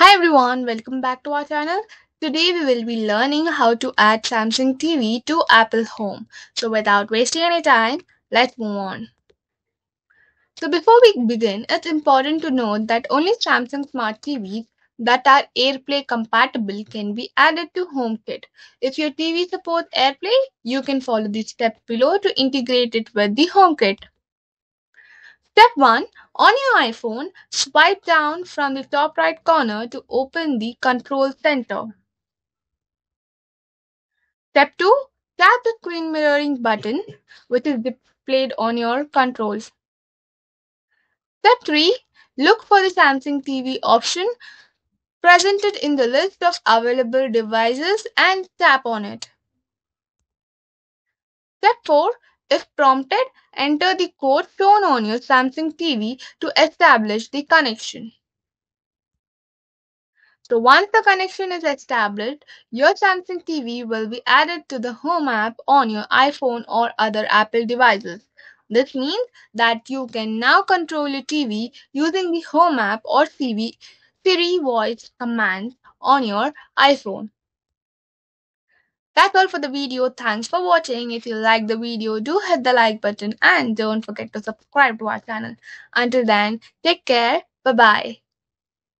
Hi everyone, welcome back to our channel. Today we will be learning how to add Samsung TV to Apple Home. So without wasting any time, let's move on. So before we begin, it's important to note that only Samsung Smart TVs that are AirPlay compatible can be added to HomeKit. If your TV supports AirPlay, you can follow the steps below to integrate it with the HomeKit. Step 1. On your iPhone, swipe down from the top right corner to open the Control Center. Step 2. Tap the screen mirroring button, which is displayed on your controls. Step 3. Look for the Samsung TV option presented in the list of available devices and tap on it. Step 4. If prompted, enter the code shown on your Samsung TV to establish the connection. So once the connection is established, your Samsung TV will be added to the Home app on your iPhone or other Apple devices. This means that you can now control your TV using the Home app or Siri, voice commands on your iPhone. That's all for the video. Thanks for watching. If you like the video, do hit the like button and don't forget to subscribe to our channel. Until then, take care. Bye-bye.